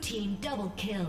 Team double kill.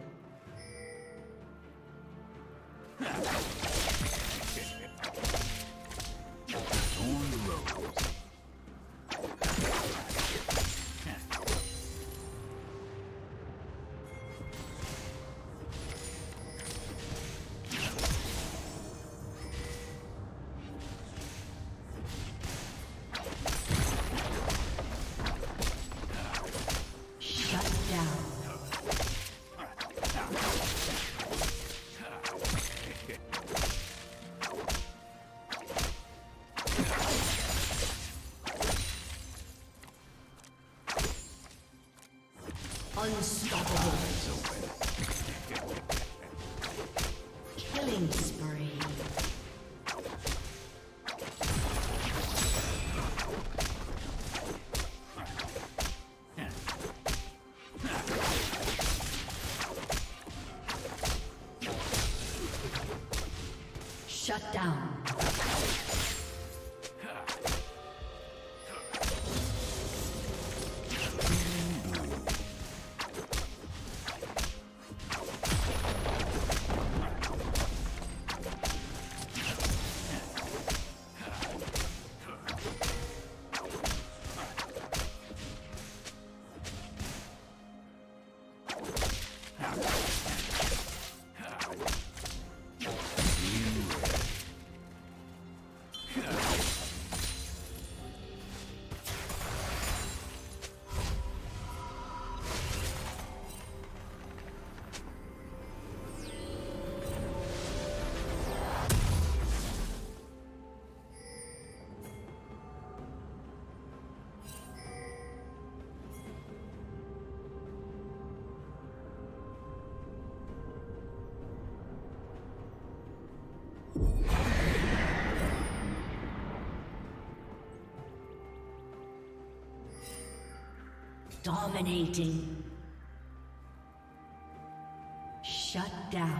Unstoppable. Killing Dominating. Shut down.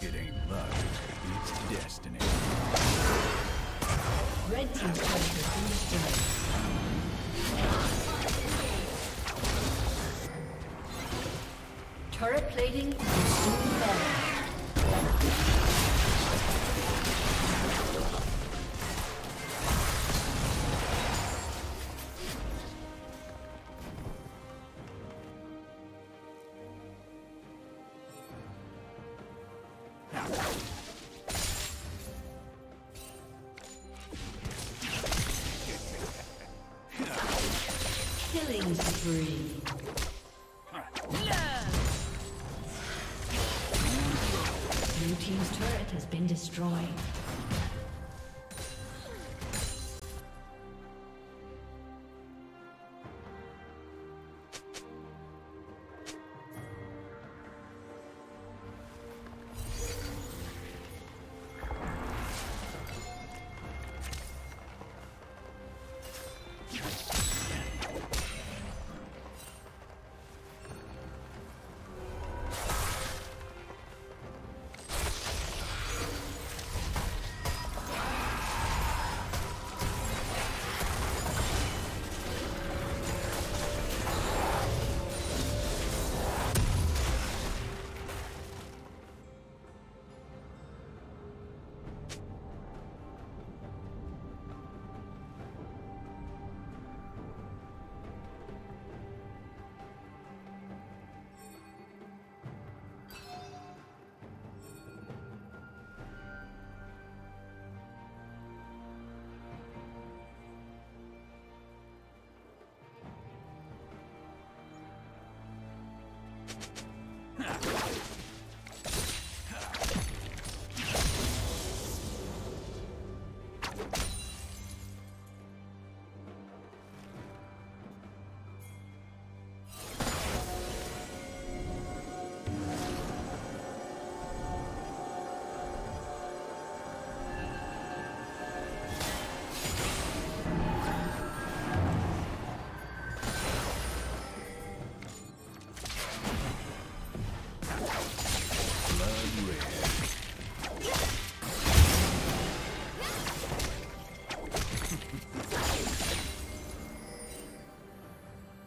It ain't luck, it's destiny. Red team's turret has been destroyed. Turret plating will soon fall.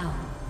Down.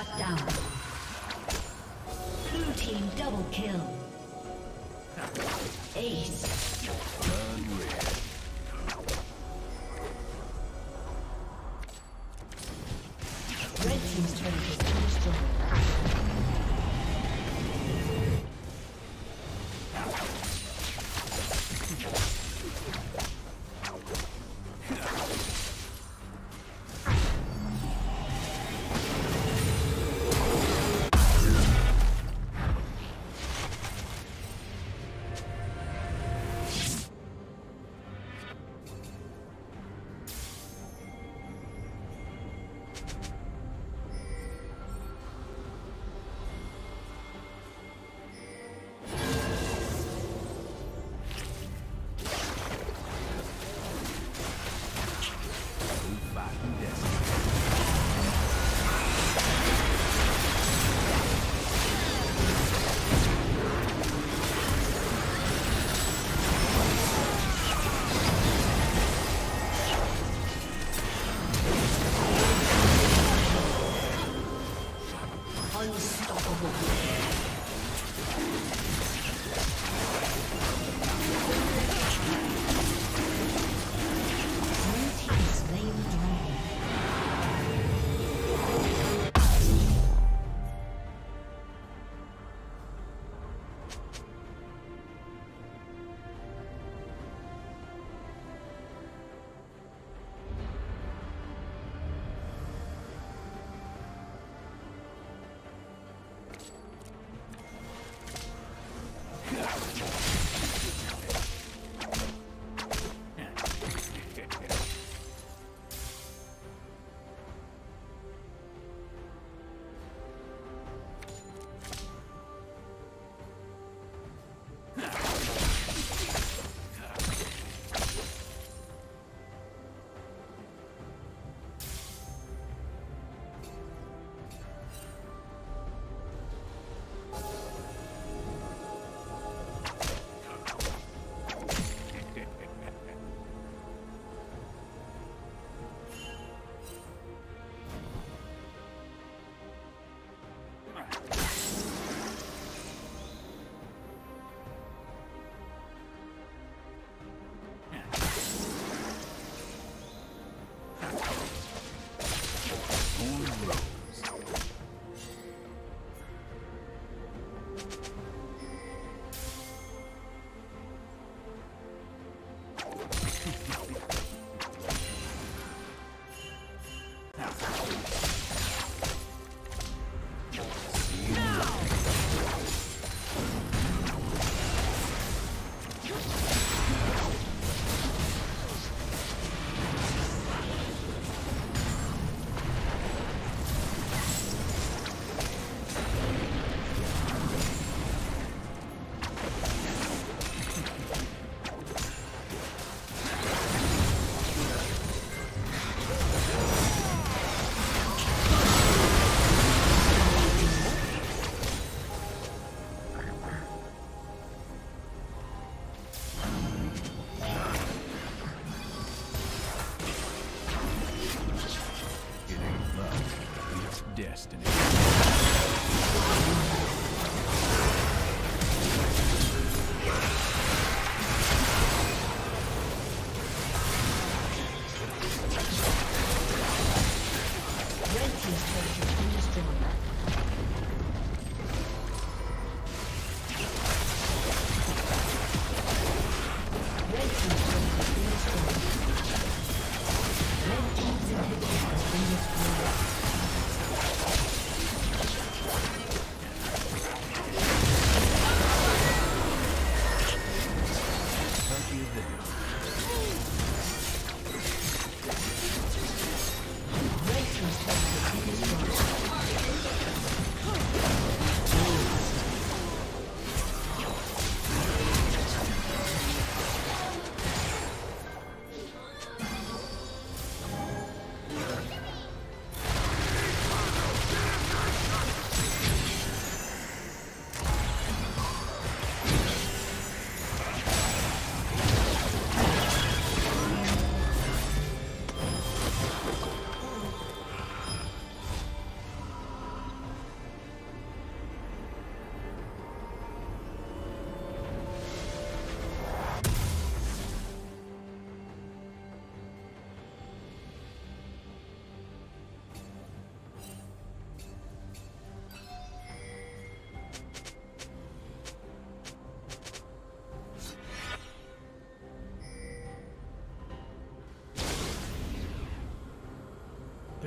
Shut down. Blue team double kill. Ace.